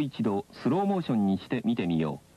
う一度スローモーションにして見てみよう。